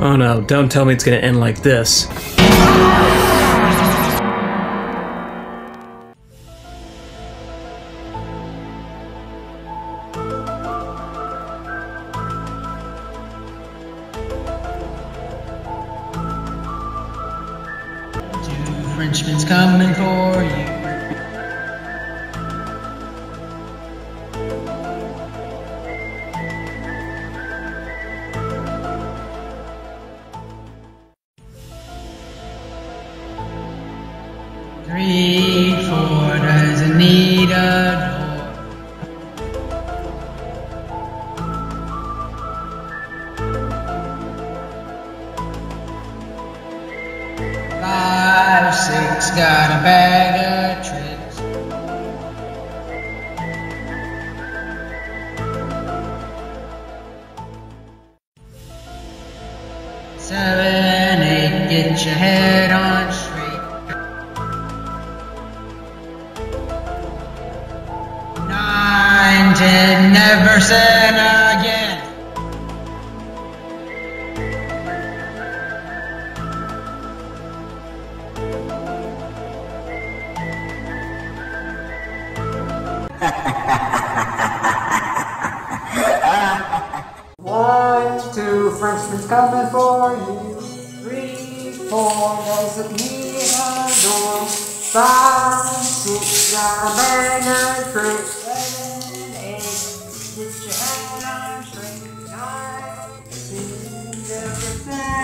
Oh no, don't tell me it's gonna end like this. Two Frenchmen's coming for you. Three, four doesn't need a door. Five, six, got a bag of tricks. Seven, eight, get your head on never sin again. One, two Frenchmen's coming for you. Three, four, doesn't need a door. Five, six, bag of tricks. 100%.